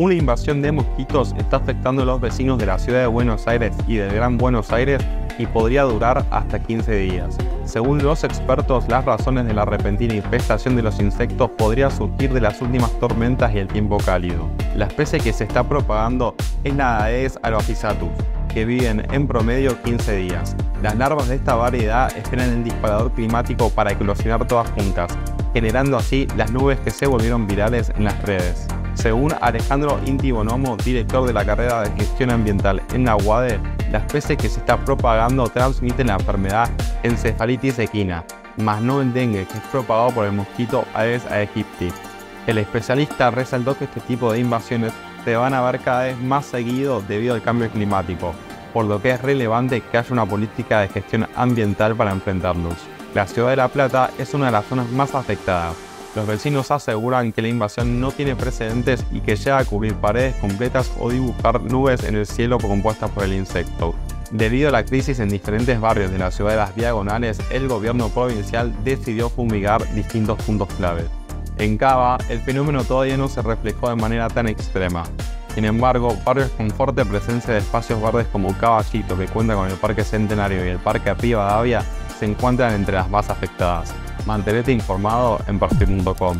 una invasión de mosquitos está afectando a los vecinos de la ciudad de Buenos Aires y del Gran Buenos Aires y podría durar hasta 15 días. Según los expertos, las razones de la repentina infestación de los insectos podría surgir de las últimas tormentas y el tiempo cálido. La especie que se está propagando es la Aedes aerophysatus, que viven en promedio 15 días. Las larvas de esta variedad esperan el disparador climático para eclosionar todas juntas, generando así las nubes que se volvieron virales en las redes. Según Alejandro Inti Bonomo, director de la carrera de gestión ambiental en la UADE, la especie que se está propagando transmite la enfermedad encefalitis equina, más no el dengue, que es propagado por el mosquito Aedes aegypti. El especialista resaltó que este tipo de invasiones se van a ver cada vez más seguido debido al cambio climático, por lo que es relevante que haya una política de gestión ambiental para enfrentarlos. La ciudad de La Plata es una de las zonas más afectadas, los vecinos aseguran que la invasión no tiene precedentes y que llega a cubrir paredes completas o dibujar nubes en el cielo compuestas por el insecto. Debido a la crisis en diferentes barrios de la ciudad de las Diagonales, el gobierno provincial decidió fumigar distintos puntos clave. En Cava, el fenómeno todavía no se reflejó de manera tan extrema. Sin embargo, barrios con fuerte presencia de espacios verdes como Caballito, que cuenta con el Parque Centenario y el Parque Rivadavia, se encuentran entre las más afectadas. Mantenete informado en partir.com.